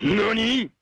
何？